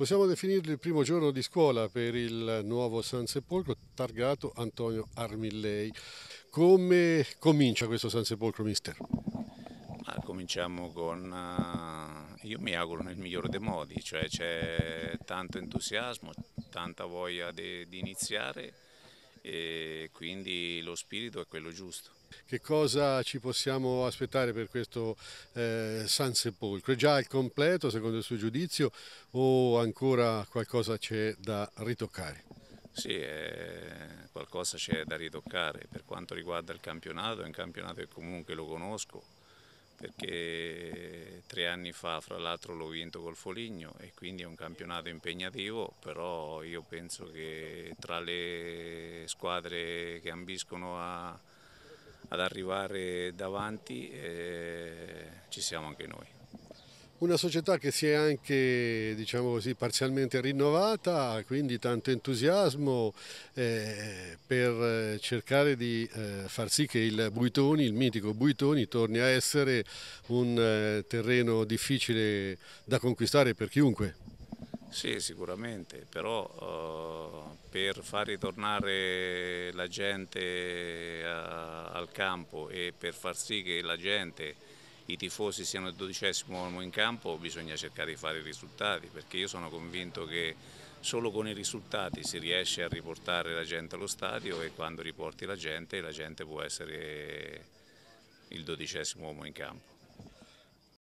Possiamo definirlo il primo giorno di scuola per il nuovo San Sepolcro targato Antonio Armillei. Come comincia questo San Sepolcro, mister? Ma cominciamo con, uh, io mi auguro nel migliore dei modi, cioè c'è tanto entusiasmo, tanta voglia di iniziare e quindi lo spirito è quello giusto. Che cosa ci possiamo aspettare per questo eh, San Sepolcro? È già il completo secondo il suo giudizio o ancora qualcosa c'è da ritoccare? Sì, eh, qualcosa c'è da ritoccare per quanto riguarda il campionato, è un campionato che comunque lo conosco perché tre anni fa fra l'altro l'ho vinto col Foligno e quindi è un campionato impegnativo, però io penso che tra le squadre che ambiscono a ad arrivare davanti ci siamo anche noi. Una società che si è anche diciamo così, parzialmente rinnovata, quindi tanto entusiasmo eh, per cercare di eh, far sì che il Buitoni, il mitico Buitoni, torni a essere un eh, terreno difficile da conquistare per chiunque. Sì, sicuramente, però uh, per far ritornare la gente uh, al campo e per far sì che la gente, i tifosi siano il dodicesimo uomo in campo bisogna cercare di fare i risultati perché io sono convinto che solo con i risultati si riesce a riportare la gente allo stadio e quando riporti la gente la gente può essere il dodicesimo uomo in campo.